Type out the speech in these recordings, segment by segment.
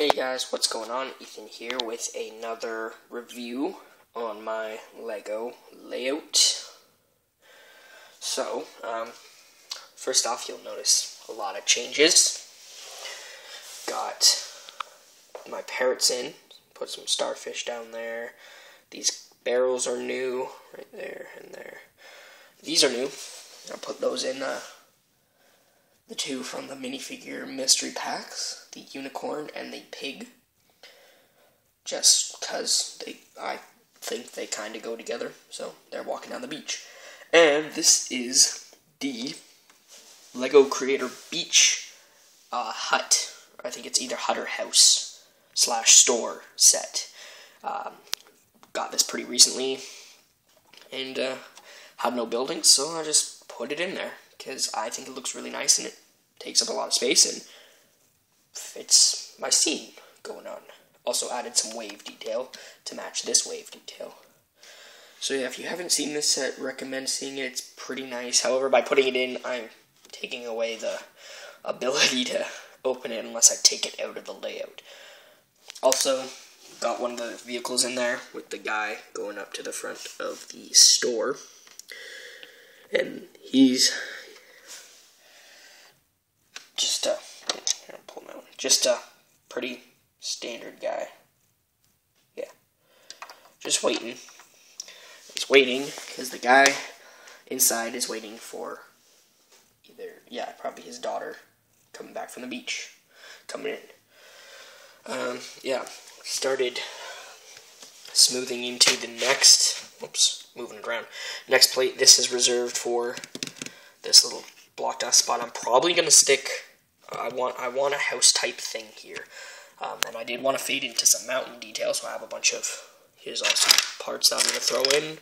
Hey guys, what's going on? Ethan here with another review on my Lego layout. So, um, first off, you'll notice a lot of changes. Got my parrots in, put some starfish down there. These barrels are new, right there and there. These are new. I'll put those in uh, the two from the minifigure mystery packs, the unicorn and the pig. Just because they, I think they kind of go together. So they're walking down the beach, and this is the Lego Creator Beach uh, hut. I think it's either hut or house slash store set. Um, got this pretty recently, and uh, had no building, so I just put it in there because I think it looks really nice and it takes up a lot of space and fits my scene going on. Also added some wave detail to match this wave detail. So yeah, if you haven't seen this set, recommend seeing it. It's pretty nice. However, by putting it in, I'm taking away the ability to open it unless I take it out of the layout. Also, got one of the vehicles in there with the guy going up to the front of the store. And he's just a here, pull him out. Just a pretty standard guy. Yeah, just waiting. He's waiting because the guy inside is waiting for either yeah probably his daughter coming back from the beach, coming in. Um, yeah, started smoothing into the next. Oops, moving around. Next plate. This is reserved for this little block dust spot. I'm probably gonna stick I want I want a house type thing here. Um, and I did want to fade into some mountain details, so I have a bunch of, here's also parts that I'm going to throw in.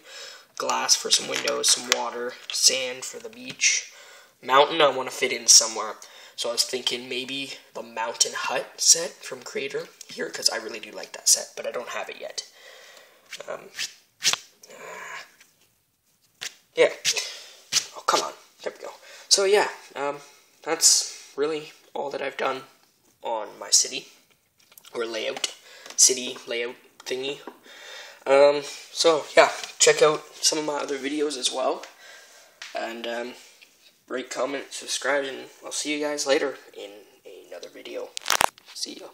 Glass for some windows, some water, sand for the beach. Mountain I want to fit in somewhere. So I was thinking maybe the Mountain Hut set from Creator here, because I really do like that set, but I don't have it yet. Um, uh, yeah. Oh, come on. There we go. So yeah, um, that's really all that I've done on my city or layout, city layout thingy. Um, so yeah, check out some of my other videos as well, and um, rate, comment, subscribe, and I'll see you guys later in another video. See ya.